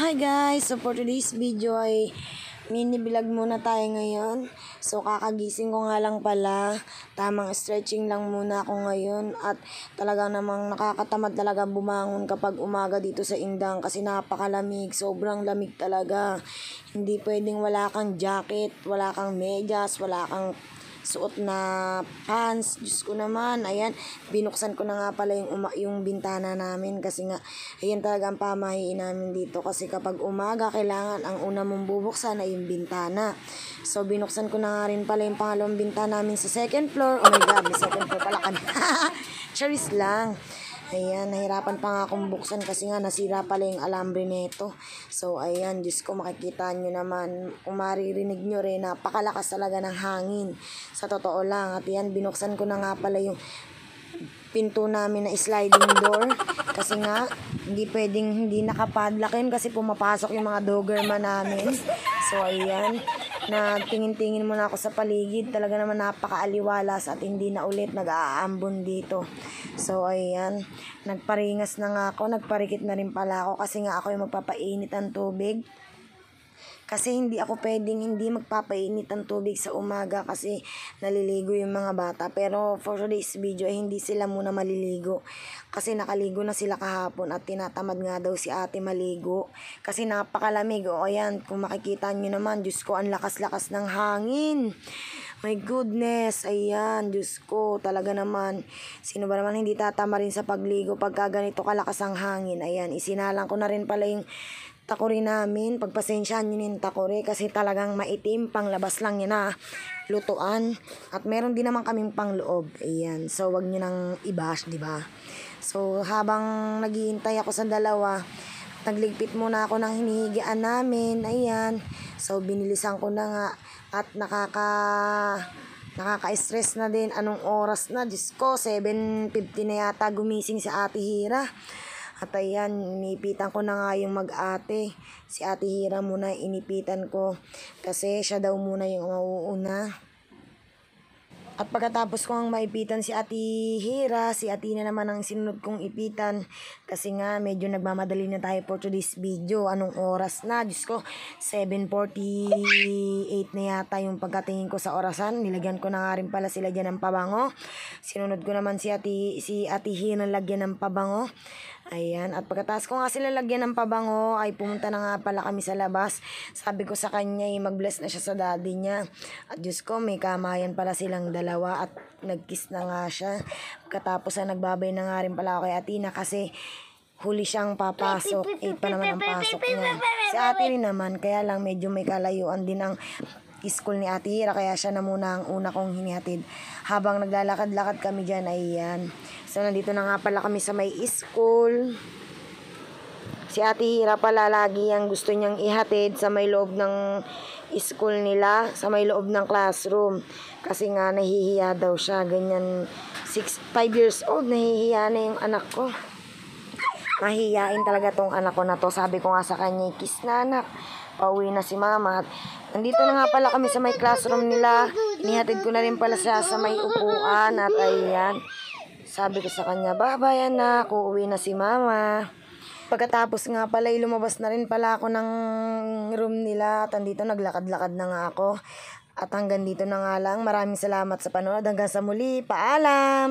Hi guys! So for today's video ay mini vlog muna tayo ngayon. So kakagising ko nga lang pala. Tamang stretching lang muna ako ngayon. At talaga namang nakakatamad talaga bumangon kapag umaga dito sa Indang kasi napakalamig. Sobrang lamig talaga. Hindi pwedeng wala kang jacket, wala kang medyas, wala kang suot na pants. Diyos ko naman, ayan, binuksan ko na nga pala yung, uma- yung bintana namin kasi nga, ayan talaga ang pamahiin namin dito kasi kapag umaga, kailangan ang una mong bubuksan ay yung bintana. So, binuksan ko na nga rin pala yung pangalawang bintana namin sa second floor. Oh my God, may second floor pala kami. Charis lang. Ayan, nahirapan pa nga akong buksan kasi nga nasira pala yung alambre nito. So, ayan, Diyos ko, makikita nyo naman, kung maririnig nyo rin, napakalakas talaga ng hangin. Sa totoo lang, at yan, binuksan ko na nga pala yung pinto namin na sliding door. Kasi nga hindi pwedeng hindi nakapadlock yun kasi pumapasok yung mga dogerman namin. So ayan na tingin-tingin muna ako sa paligid. Talaga naman napakaaliwalas at hindi na ulit nag-aambon dito. So ayan. Nagparingas na nga ako. Nagparikit na rin pala ako kasi nga ako yung magpapainit ng tubig kasi hindi ako pwedeng hindi magpapainit ng tubig sa umaga kasi naliligo yung mga bata. Pero for today's video ay hindi sila muna maliligo. Kasi nakaligo na sila kahapon at tinatamad nga daw si ate maligo. Kasi napakalamig. O ayan, kung makikita nyo naman, Diyos ko, ang lakas-lakas ng hangin. My goodness, ayan, Diyos ko, talaga naman. Sino ba naman hindi tatama rin sa pagligo pagka ganito kalakas ang hangin? Ayan, isinalang ko na rin pala yung takore namin. Pagpasensyahan nyo yung takore kasi talagang maitim. Panglabas lang yun na lutuan. At meron din naman kaming pangloob. Ayan. So, wag nyo nang ibash, ba? So, habang naghihintay ako sa dalawa, nagligpit muna ako ng hinihigaan namin. Ayan. So, binilisan ko na nga. At nakaka nakaka-stress na din anong oras na. Diyos ko, 7.50 na yata gumising si Ate Hira. At ayan, inipitan ko na nga yung mag-ate. Si Ate Hira muna inipitan ko. Kasi siya daw muna yung mauuna. At pagkatapos ko ang maipitan si Ate Hira, si Ate na naman ang sinunod kong ipitan. Kasi nga, medyo nagmamadali na tayo for today's video. Anong oras na? Diyos ko, 7.48 na yata yung pagkatingin ko sa orasan. Nilagyan ko na nga rin pala sila dyan ng pabango. Sinunod ko naman si Ate, si Ate Hira lagyan ng pabango. Ayan, at pagkatapos ko nga sila lagyan ng pabango, ay pumunta na nga pala kami sa labas. Sabi ko sa kanya, eh, mag-bless na siya sa daddy niya. At Diyos ko, may kamayan pala silang dalawa at nag-kiss na nga siya. Pagkatapos na nagbabay na nga rin pala ako kay Atina kasi huli siyang papasok. 8 pa naman ang pasok niya. Si ate rin naman, kaya lang medyo may kalayuan din ang school ni Ate Hira, kaya siya na muna ang una kong hinihatid. Habang naglalakad-lakad kami dyan, ayan. So, nandito na nga pala kami sa may school. Si Ate Hira pala lagi ang gusto niyang ihatid sa may loob ng school nila, sa may loob ng classroom. Kasi nga, nahihiya daw siya. Ganyan, 6, 5 years old, nahihiya na yung anak ko. Mahihiyain talaga tong anak ko na to. Sabi ko nga sa kanya, kiss na anak. Pauwi na si mama. Nandito na nga pala kami sa may classroom nila. Inihatid ko na rin pala siya sa may upuan. At ayan. Sabi ko sa kanya, bye-bye anak. Uuwi na si mama. Pagkatapos nga pala, eh, lumabas na rin pala ako ng room nila. At andito, naglakad-lakad na nga ako. At hanggang dito na nga lang. Maraming salamat sa panonood. Hanggang sa muli. Paalam!